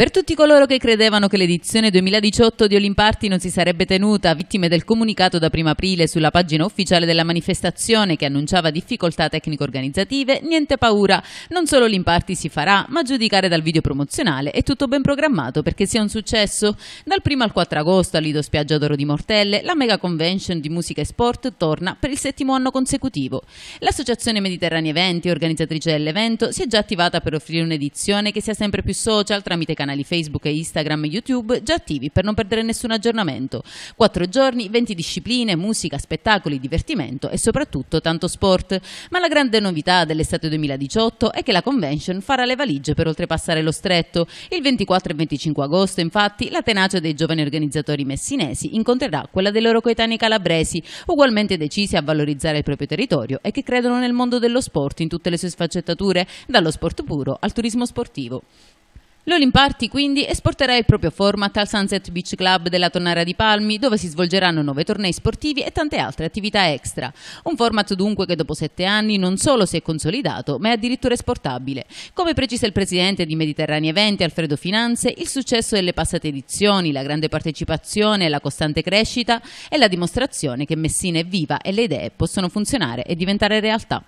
Per tutti coloro che credevano che l'edizione 2018 di Olimparty non si sarebbe tenuta, vittime del comunicato da primo aprile sulla pagina ufficiale della manifestazione che annunciava difficoltà tecnico-organizzative, niente paura, non solo Olimparty si farà, ma a giudicare dal video promozionale è tutto ben programmato perché sia un successo. Dal 1 al 4 agosto al Lido Spiaggia d'Oro di Mortelle, la mega convention di musica e sport torna per il settimo anno consecutivo. L'Associazione Mediterranea Eventi, organizzatrice dell'evento, si è già attivata per offrire un'edizione che sia sempre più social tramite canali canali Facebook, Instagram e YouTube già attivi per non perdere nessun aggiornamento. Quattro giorni, 20 discipline, musica, spettacoli, divertimento e soprattutto tanto sport. Ma la grande novità dell'estate 2018 è che la convention farà le valigie per oltrepassare lo stretto. Il 24 e 25 agosto, infatti, la tenacia dei giovani organizzatori messinesi incontrerà quella dei loro coetanei calabresi, ugualmente decisi a valorizzare il proprio territorio e che credono nel mondo dello sport in tutte le sue sfaccettature, dallo sport puro al turismo sportivo. L'Olimparty quindi esporterà il proprio format al Sunset Beach Club della Tonnara di Palmi, dove si svolgeranno nove tornei sportivi e tante altre attività extra. Un format dunque che dopo sette anni non solo si è consolidato, ma è addirittura esportabile. Come precisa il presidente di Mediterranea Eventi, Alfredo Finanze, il successo delle passate edizioni, la grande partecipazione e la costante crescita è la dimostrazione che Messina è viva e le idee possono funzionare e diventare realtà.